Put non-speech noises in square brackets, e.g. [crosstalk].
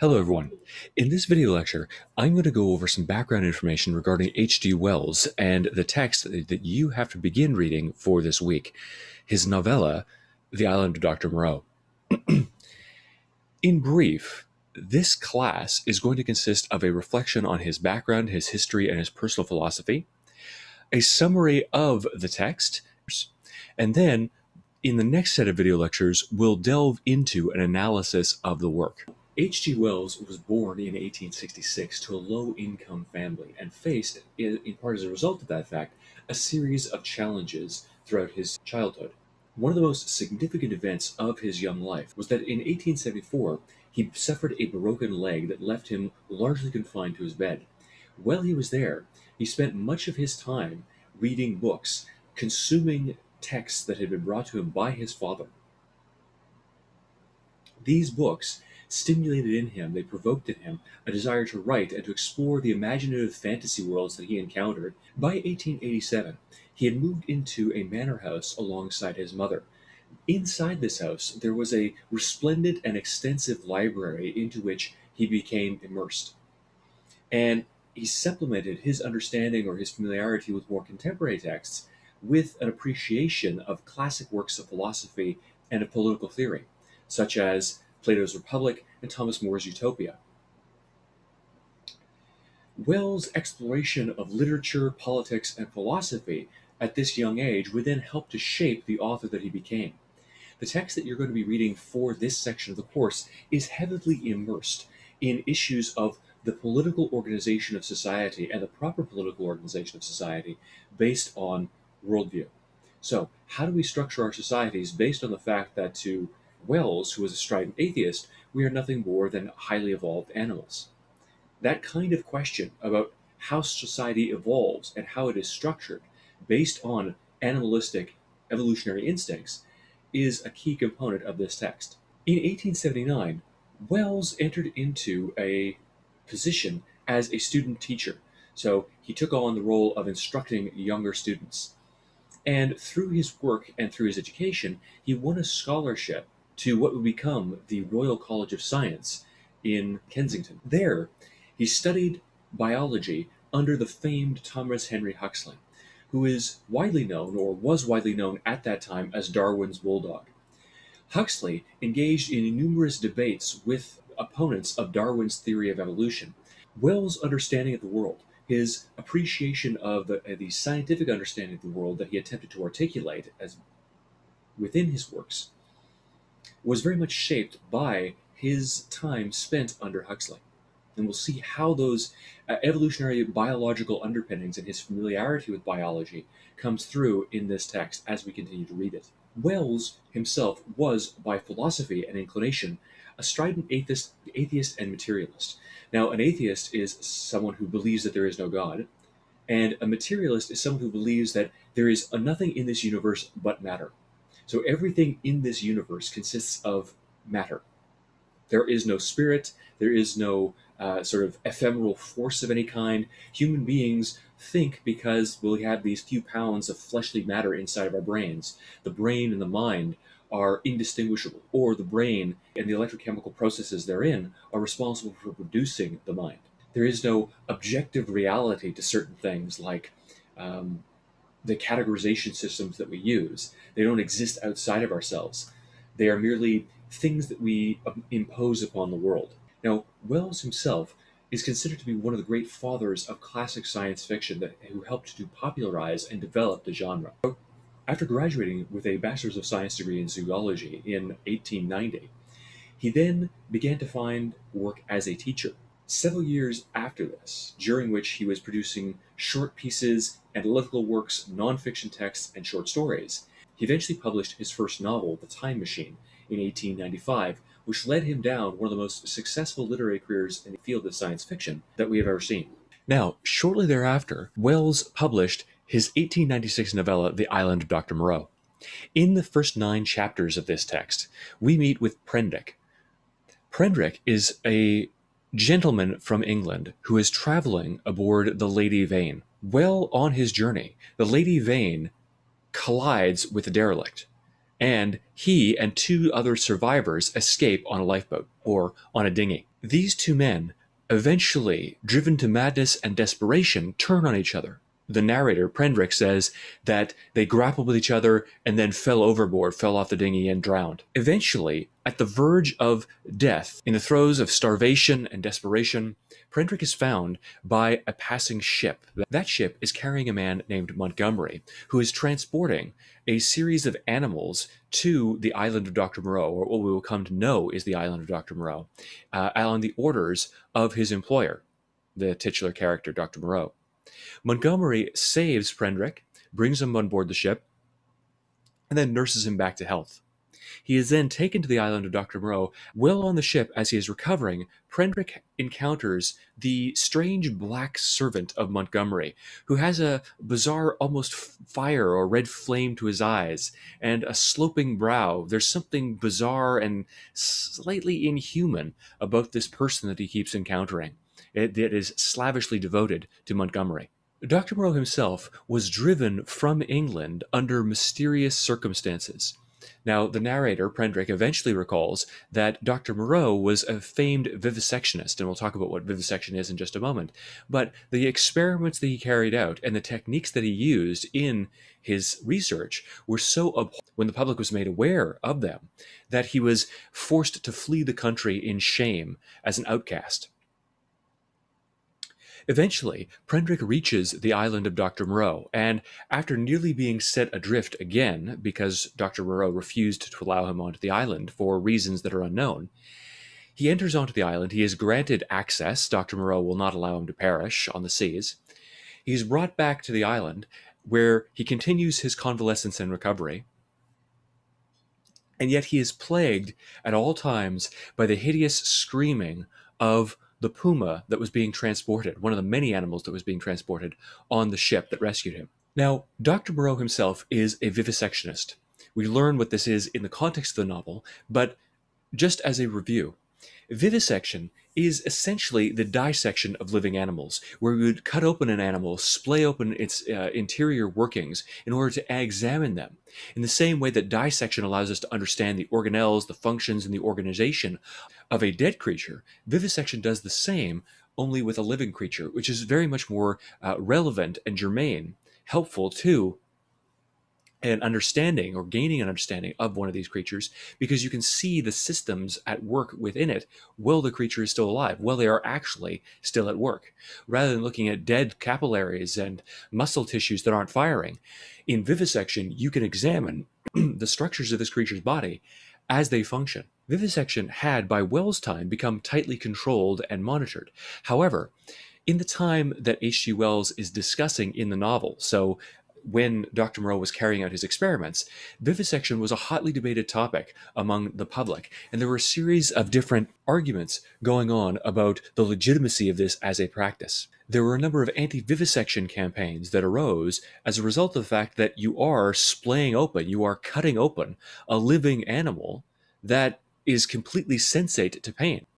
Hello everyone. In this video lecture, I'm going to go over some background information regarding H.G. Wells and the text that you have to begin reading for this week, his novella, The Island of Dr. Moreau. [clears throat] In brief, this class is going to consist of a reflection on his background, his history, and his personal philosophy, a summary of the text, and then in the next set of video lectures, we'll delve into an analysis of the work. H.G. Wells was born in 1866 to a low-income family and faced, in part as a result of that fact, a series of challenges throughout his childhood. One of the most significant events of his young life was that in 1874 he suffered a broken leg that left him largely confined to his bed. While he was there, he spent much of his time reading books, consuming texts that had been brought to him by his father. These books stimulated in him, they provoked in him, a desire to write and to explore the imaginative fantasy worlds that he encountered. By 1887, he had moved into a manor house alongside his mother. Inside this house, there was a resplendent and extensive library into which he became immersed. And he supplemented his understanding or his familiarity with more contemporary texts with an appreciation of classic works of philosophy and of political theory, such as Plato's Republic, and Thomas More's Utopia. Wells' exploration of literature, politics, and philosophy at this young age would then help to shape the author that he became. The text that you're going to be reading for this section of the course is heavily immersed in issues of the political organization of society and the proper political organization of society based on worldview. So, how do we structure our societies based on the fact that to Wells, who was a strident atheist, we are nothing more than highly evolved animals. That kind of question about how society evolves and how it is structured based on animalistic evolutionary instincts is a key component of this text. In 1879, Wells entered into a position as a student teacher. So he took on the role of instructing younger students. And through his work and through his education, he won a scholarship to what would become the Royal College of Science in Kensington. There, he studied biology under the famed Thomas Henry Huxley, who is widely known, or was widely known at that time, as Darwin's bulldog. Huxley engaged in numerous debates with opponents of Darwin's theory of evolution. Wells' understanding of the world, his appreciation of the, the scientific understanding of the world that he attempted to articulate as within his works, was very much shaped by his time spent under Huxley. And we'll see how those uh, evolutionary biological underpinnings and his familiarity with biology comes through in this text as we continue to read it. Wells himself was, by philosophy and inclination, a strident atheist, atheist and materialist. Now, an atheist is someone who believes that there is no God, and a materialist is someone who believes that there is nothing in this universe but matter. So everything in this universe consists of matter. There is no spirit, there is no uh, sort of ephemeral force of any kind. Human beings think because we have these few pounds of fleshly matter inside of our brains. The brain and the mind are indistinguishable, or the brain and the electrochemical processes therein are responsible for producing the mind. There is no objective reality to certain things like um, the categorization systems that we use. They don't exist outside of ourselves. They are merely things that we um, impose upon the world. Now, Wells himself is considered to be one of the great fathers of classic science fiction that, who helped to popularize and develop the genre. After graduating with a Bachelor's of Science degree in zoology in 1890, he then began to find work as a teacher. Several years after this, during which he was producing short pieces, analytical works, nonfiction texts, and short stories, he eventually published his first novel, The Time Machine, in 1895, which led him down one of the most successful literary careers in the field of science fiction that we have ever seen. Now, shortly thereafter, Wells published his 1896 novella, The Island of Dr. Moreau. In the first nine chapters of this text, we meet with Prendick. Prendick is a gentleman from England who is traveling aboard the Lady Vain. Well on his journey, the Lady Vain collides with a derelict, and he and two other survivors escape on a lifeboat or on a dinghy. These two men, eventually driven to madness and desperation, turn on each other. The narrator, Prendrick, says that they grappled with each other and then fell overboard, fell off the dinghy, and drowned. Eventually, at the verge of death, in the throes of starvation and desperation, Prendrick is found by a passing ship. That ship is carrying a man named Montgomery, who is transporting a series of animals to the island of Dr. Moreau, or what we will come to know is the island of Dr. Moreau, uh, on the orders of his employer, the titular character, Dr. Moreau. Montgomery saves Prendrick, brings him on board the ship, and then nurses him back to health. He is then taken to the island of Dr. Moreau. While on the ship, as he is recovering, Prendrick encounters the strange black servant of Montgomery, who has a bizarre, almost fire or red flame to his eyes and a sloping brow. There's something bizarre and slightly inhuman about this person that he keeps encountering. Eh, it, it is slavishly devoted to Montgomery. Dr. Moreau himself was driven from England under mysterious circumstances. Now, the narrator, Prendrick, eventually recalls that Dr. Moreau was a famed vivisectionist, and we'll talk about what vivisection is in just a moment. But the experiments that he carried out and the techniques that he used in his research were so abhorrent when the public was made aware of them that he was forced to flee the country in shame as an outcast. Eventually, Prendrick reaches the island of Dr. Moreau, and after nearly being set adrift again because Dr. Moreau refused to allow him onto the island for reasons that are unknown, he enters onto the island. He is granted access. Dr. Moreau will not allow him to perish on the seas. He's brought back to the island where he continues his convalescence and recovery. And yet he is plagued at all times by the hideous screaming of the puma that was being transported, one of the many animals that was being transported on the ship that rescued him. Now, Dr. Moreau himself is a vivisectionist. We learn what this is in the context of the novel, but just as a review, vivisection is essentially the dissection of living animals, where we would cut open an animal, splay open its uh, interior workings in order to examine them. In the same way that dissection allows us to understand the organelles, the functions, and the organization of a dead creature, vivisection does the same, only with a living creature, which is very much more uh, relevant and germane, helpful to an understanding or gaining an understanding of one of these creatures because you can see the systems at work within it while the creature is still alive, while they are actually still at work. Rather than looking at dead capillaries and muscle tissues that aren't firing, in vivisection, you can examine [clears throat] the structures of this creature's body as they function. Vivisection had, by Wells' time, become tightly controlled and monitored. However, in the time that H.G. Wells is discussing in the novel, so when Dr. Moreau was carrying out his experiments, vivisection was a hotly debated topic among the public, and there were a series of different arguments going on about the legitimacy of this as a practice. There were a number of anti vivisection campaigns that arose as a result of the fact that you are splaying open, you are cutting open a living animal that is completely sensate to pain.